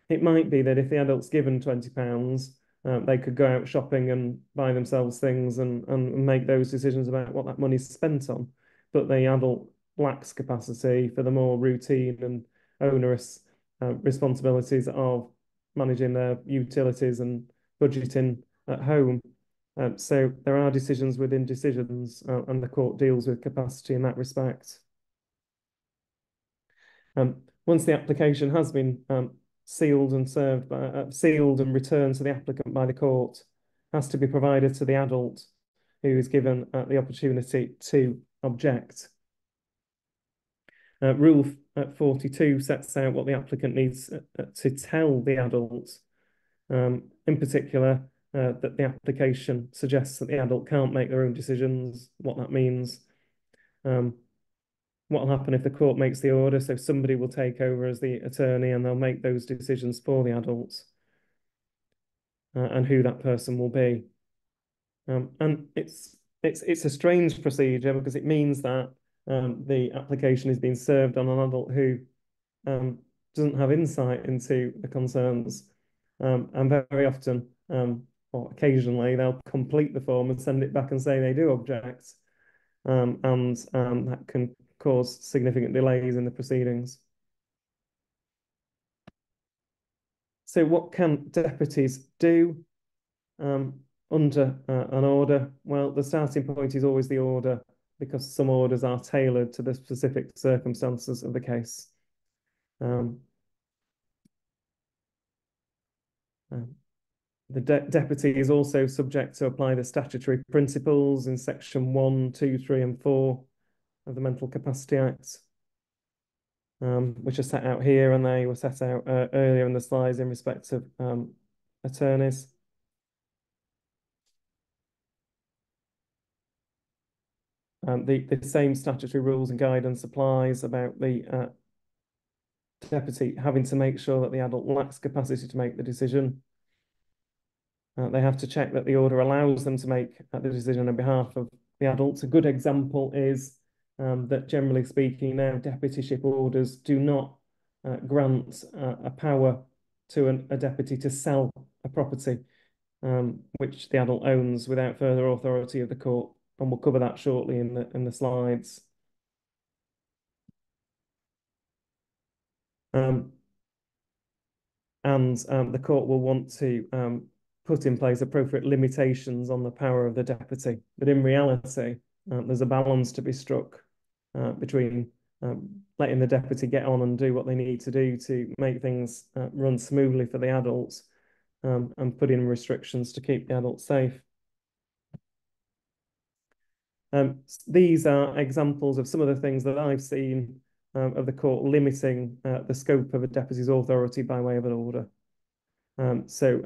It might be that if the adult's given £20, um, they could go out shopping and buy themselves things and, and make those decisions about what that money's spent on. But the adult lacks capacity for the more routine and onerous uh, responsibilities of managing their utilities and budgeting at home. Um, so there are decisions within decisions, uh, and the court deals with capacity in that respect. Um, once the application has been um, sealed and served by uh, sealed and returned to the applicant by the court has to be provided to the adult who is given uh, the opportunity to object. Uh, rule 42 sets out what the applicant needs to tell the adult. Um, in particular, uh, that the application suggests that the adult can't make their own decisions, what that means, um, what will happen if the court makes the order. So somebody will take over as the attorney and they'll make those decisions for the adults uh, and who that person will be. Um, and it's it's it's a strange procedure because it means that um, the application is being served on an adult who um, doesn't have insight into the concerns. Um, and very often um, or occasionally they'll complete the form and send it back and say they do object. Um, and um, that can cause significant delays in the proceedings. So what can deputies do um, under uh, an order? Well, the starting point is always the order because some orders are tailored to the specific circumstances of the case. Um, um the de deputy is also subject to apply the statutory principles in section 1, 2, 3 and 4 of the Mental Capacity Act, um, which are set out here and they were set out uh, earlier in the slides in respect of um, attorneys. Um, the, the same statutory rules and guidance applies about the uh, deputy having to make sure that the adult lacks capacity to make the decision uh, they have to check that the order allows them to make the decision on behalf of the adults. A good example is um, that generally speaking now deputyship orders do not uh, grant uh, a power to an, a deputy to sell a property um, which the adult owns without further authority of the court. And we'll cover that shortly in the in the slides. Um, and um, the court will want to um, put in place appropriate limitations on the power of the deputy. But in reality, um, there's a balance to be struck uh, between um, letting the deputy get on and do what they need to do to make things uh, run smoothly for the adults um, and put in restrictions to keep the adults safe. Um, these are examples of some of the things that I've seen um, of the court limiting uh, the scope of a deputy's authority by way of an order. Um, so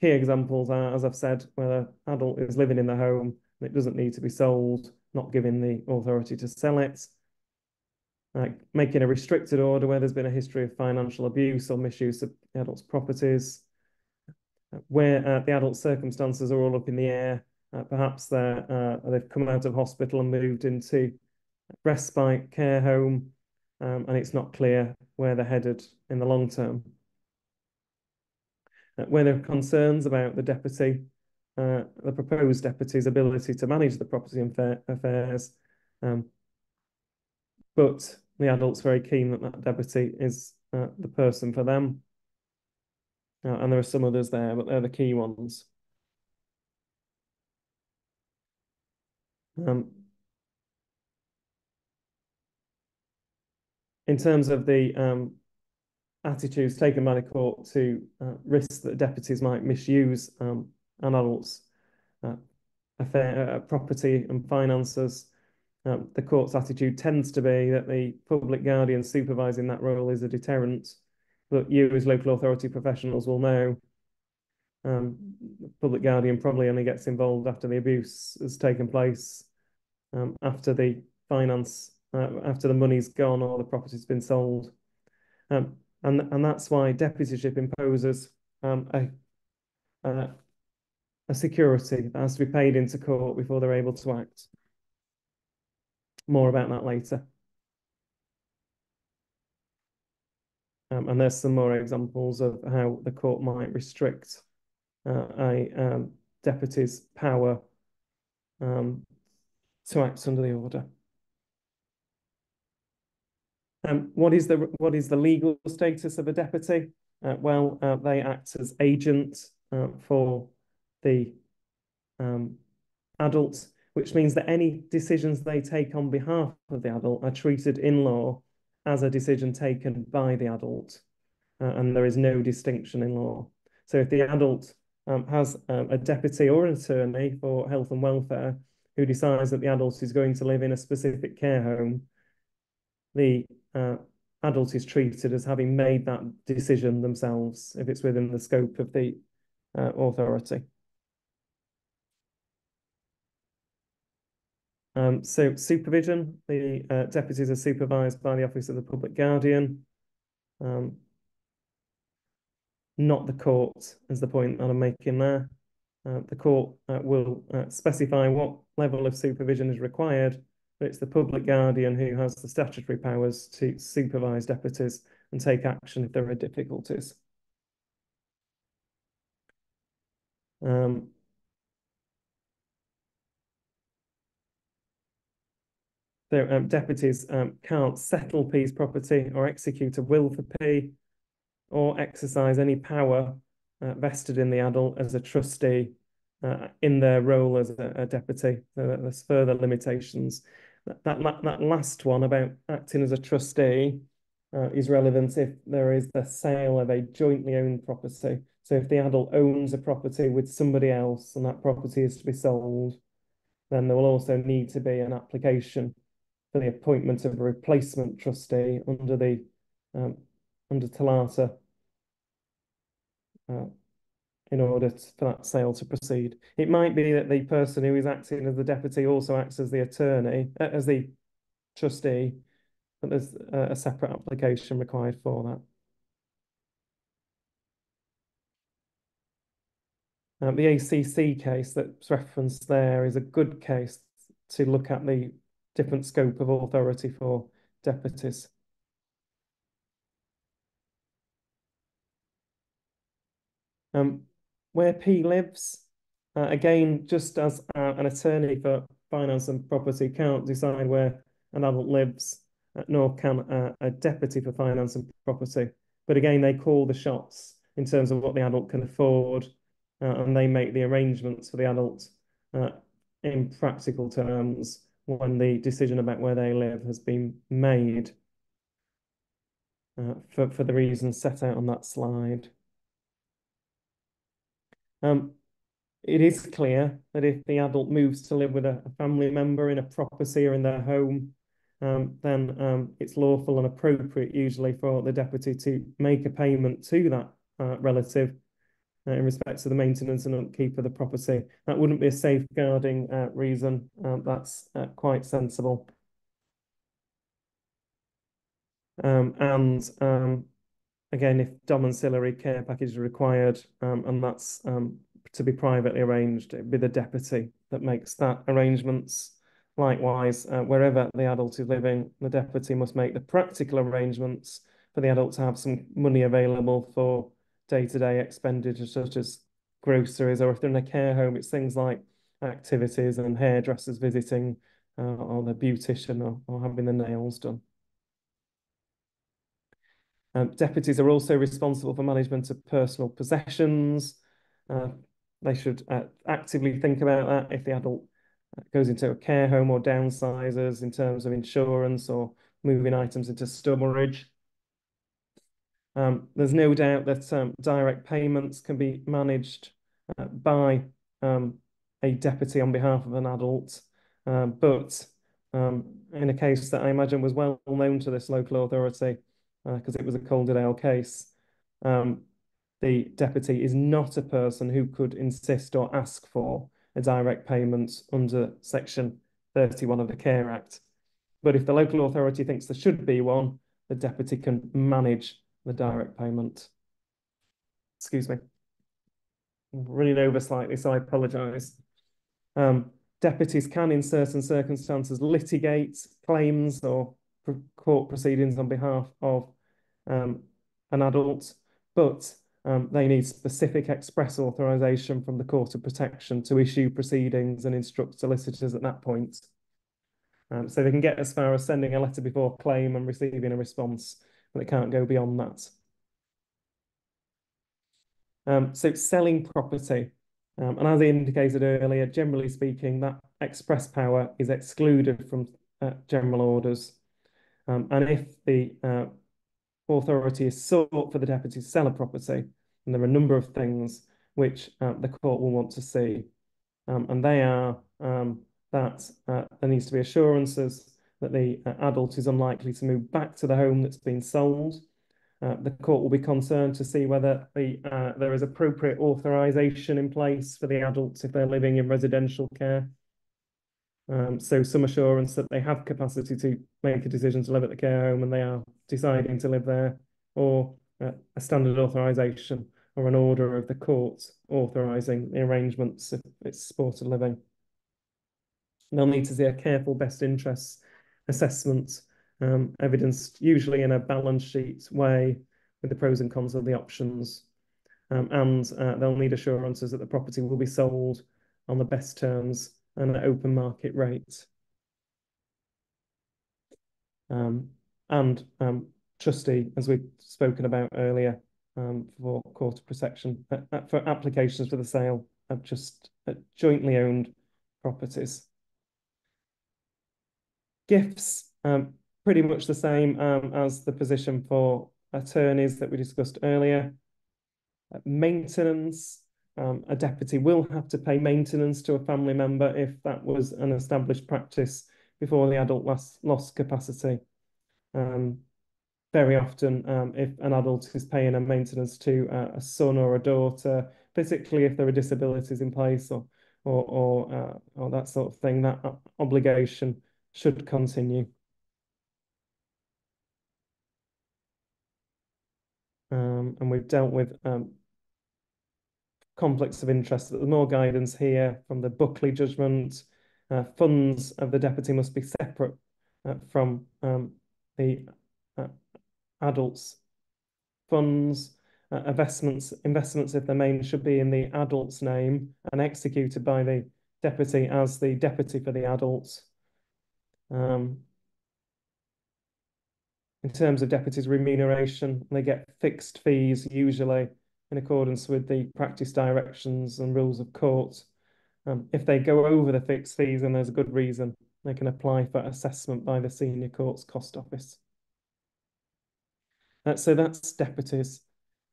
Key examples are, as I've said, where an adult is living in the home and it doesn't need to be sold, not giving the authority to sell it, like making a restricted order where there's been a history of financial abuse or misuse of the adult's properties, where uh, the adult's circumstances are all up in the air. Uh, perhaps they're, uh, they've come out of hospital and moved into respite care home, um, and it's not clear where they're headed in the long term. Uh, where there are concerns about the deputy, uh, the proposed deputy's ability to manage the property and affairs. Um, but the adult's very keen that that deputy is uh, the person for them. Uh, and there are some others there, but they're the key ones. Um, in terms of the um, attitudes taken by the court to uh, risks that deputies might misuse um, an adult's uh, affair, uh, property and finances. Um, the court's attitude tends to be that the public guardian supervising that role is a deterrent, but you as local authority professionals will know um, the public guardian probably only gets involved after the abuse has taken place, um, after the finance, uh, after the money's gone or the property's been sold. Um, and and that's why deputyship imposes um, a, a, a security that has to be paid into court before they're able to act. More about that later. Um, and there's some more examples of how the court might restrict uh, a um, deputy's power um, to act under the order. Um, what is the what is the legal status of a deputy? Uh, well, uh, they act as agents uh, for the um, adults, which means that any decisions they take on behalf of the adult are treated in law as a decision taken by the adult. uh, and there is no distinction in law. So if the adult um, has um, a deputy or an attorney for health and welfare who decides that the adult is going to live in a specific care home, the uh, adult is treated as having made that decision themselves if it's within the scope of the uh, authority. Um, so supervision, the uh, deputies are supervised by the Office of the Public Guardian. Um, not the court is the point that I'm making there. Uh, the court uh, will uh, specify what level of supervision is required, it's the public guardian who has the statutory powers to supervise deputies and take action if there are difficulties. Um, So um, deputies um, can't settle P's property or execute a will for P or exercise any power uh, vested in the adult as a trustee uh, in their role as a, a deputy. So there's further limitations. That, that, that last one about acting as a trustee uh, is relevant if there is the sale of a jointly owned property. So if the adult owns a property with somebody else and that property is to be sold, then there will also need to be an application for the appointment of a replacement trustee under the um, under TOLATA uh, in order for that sale to proceed. It might be that the person who is acting as the deputy also acts as the attorney, uh, as the trustee, but there's a, a separate application required for that. Um, the ACC case that's referenced there is a good case to look at the different scope of authority for deputies. Um, where P lives, uh, again, just as uh, an attorney for finance and property can't decide where an adult lives, uh, nor can uh, a deputy for finance and property. But again, they call the shots in terms of what the adult can afford, uh, and they make the arrangements for the adult uh, in practical terms when the decision about where they live has been made for, for the reasons set out on that slide. Um, it is clear that if the adult moves to live with a, a family member in a property or in their home, um, then um, it's lawful and appropriate usually for the deputy to make a payment to that uh, relative uh, in respect to the maintenance and upkeep of the property. That wouldn't be a safeguarding uh, reason. Um, that's uh, quite sensible. Um, and um, again, if domiciliary care package is required, um, and that's um, to be privately arranged, it'd be the deputy that makes that arrangements. Likewise, uh, wherever the adult is living, the deputy must make the practical arrangements for the adult to have some money available for day-to-day expenditure such as groceries, or if they're in a care home, it's things like activities and hairdressers visiting, uh, or the beautician, or, or having the nails done. Um, deputies are also responsible for management of personal possessions. Uh, they should uh, actively think about that if the adult uh, goes into a care home or downsizes in terms of insurance or moving items into storage. Um, there's no doubt that um, direct payments can be managed uh, by um, a deputy on behalf of an adult, uh, but um, in a case that I imagine was well known to this local authority, because uh, it was a Calderdale case, um, the deputy is not a person who could insist or ask for a direct payment under Section 31 of the Care Act. But if the local authority thinks there should be one, the deputy can manage the direct payment. Excuse me. I'm running over slightly, so I apologise. Um, deputies can, in certain circumstances, litigate claims or court proceedings on behalf of um, an adult, but um, they need specific express authorization from the Court of Protection to issue proceedings and instruct solicitors at that point. Um, so they can get as far as sending a letter before claim and receiving a response but it can't go beyond that. Um, so selling property, um, and as I indicated earlier, generally speaking, that express power is excluded from uh, general orders. Um, and if the uh, authority is sought for the deputy to sell a property, and there are a number of things which uh, the court will want to see. Um, and they are um, that uh, there needs to be assurances that the uh, adult is unlikely to move back to the home that's been sold. Uh, the court will be concerned to see whether the, uh, there is appropriate authorisation in place for the adults if they're living in residential care. Um, so some assurance that they have capacity to make a decision to live at the care home and they are deciding to live there, or uh, a standard authorisation or an order of the court authorising the arrangements if it's supported living. They'll need to see a careful best interests assessment, um, evidenced usually in a balance sheet way with the pros and cons of the options. Um, and uh, they'll need assurances that the property will be sold on the best terms and at open market rate. Um, and um, trustee, as we've spoken about earlier, um, for court protection, uh, uh, for applications for the sale of just uh, jointly owned properties. Gifts, um, pretty much the same um, as the position for attorneys that we discussed earlier. Uh, maintenance, um, a deputy will have to pay maintenance to a family member if that was an established practice before the adult lost, lost capacity. Um, very often, um, if an adult is paying a maintenance to uh, a son or a daughter, particularly if there are disabilities in place or or or, uh, or that sort of thing, that obligation should continue. Um, and we've dealt with um, conflicts of interest. There's more guidance here from the Buckley judgment. Uh, funds of the deputy must be separate uh, from um, the uh, adults' funds. Uh, investments, investments, if they're made, should be in the adult's name and executed by the deputy as the deputy for the adults. Um, in terms of deputies' remuneration, they get fixed fees usually in accordance with the practice directions and rules of court. Um, if they go over the fixed fees and there's a good reason, they can apply for assessment by the Senior Courts Cost Office. Uh, so that's deputies.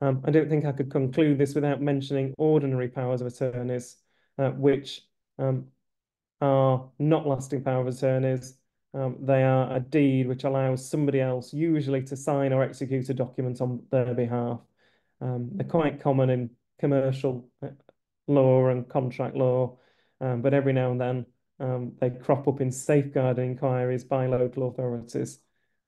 Um, I don't think I could conclude this without mentioning ordinary powers of attorneys, uh, which um, are not lasting power of attorneys. Um, they are a deed which allows somebody else usually to sign or execute a document on their behalf. Um, they're quite common in commercial uh, law and contract law, um, but every now and then um, they crop up in safeguarding inquiries by local authorities.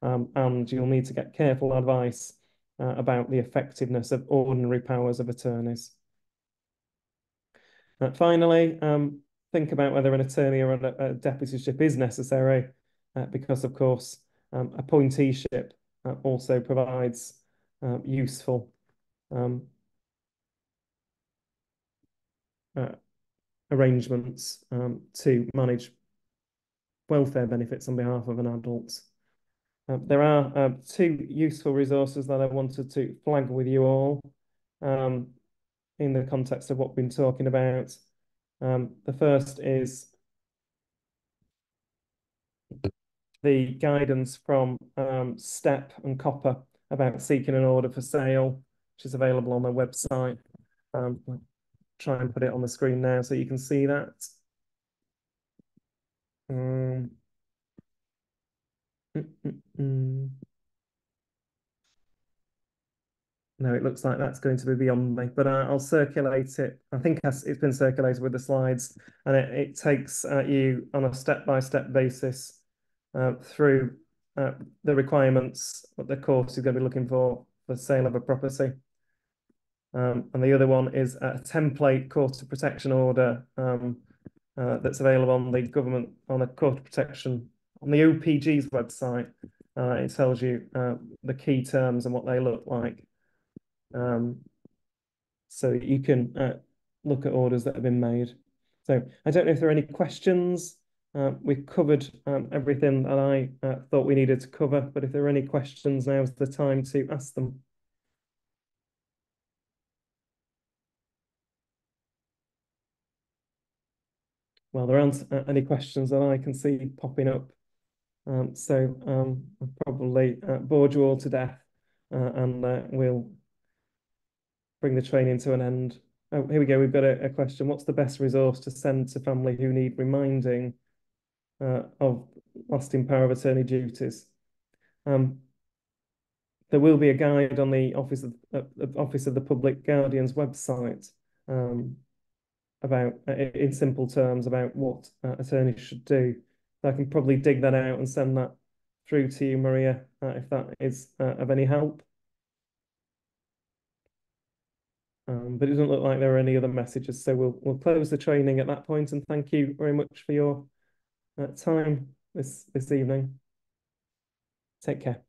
Um, and you'll need to get careful advice uh, about the effectiveness of ordinary powers of attorneys. Uh, finally, um, think about whether an attorney or a, a deputyship is necessary, uh, because of course, um, appointeeship uh, also provides useful um, uh, arrangements um, to manage welfare benefits on behalf of an adult. Uh, there are uh, two useful resources that I wanted to flag with you all um, in the context of what we've been talking about. Um, the first is the guidance from um, STEP and COPPA about seeking an order for sale which is available on their website. Um, try and put it on the screen now so you can see that. Um, mm, mm, mm. No, it looks like that's going to be beyond me, but uh, I'll circulate it. I think it's been circulated with the slides, and it, it takes uh, you on a step-by-step -step basis uh, through uh, the requirements that the course is going to be looking for for sale of a property. Um, and the other one is a template court of protection order um, uh, that's available on the government, on the court of protection, on the OPG's website. Uh, it tells you uh, the key terms and what they look like. Um, so you can uh, look at orders that have been made. So I don't know if there are any questions. Uh, we've covered um, everything that I uh, thought we needed to cover, but if there are any questions, now's the time to ask them. Well, there aren't any questions that I can see popping up. Um, so um, I've probably uh, bored you all to death. uh, and uh, we'll bring the training to an end. Oh, here we go. We've got a, a question. What's the best resource to send to family who need reminding uh, of lasting power of attorney duties? Um, there will be a guide on the Office of uh, Office of the Public Guardian's website um, about, uh, in simple terms, about what uh, attorneys should do. So I can probably dig that out and send that through to you, Maria, uh, if that is uh, of any help. Um, but it doesn't look like there are any other messages, so we'll we'll close the training at that point. And thank you very much for your uh, time this this evening. Take care.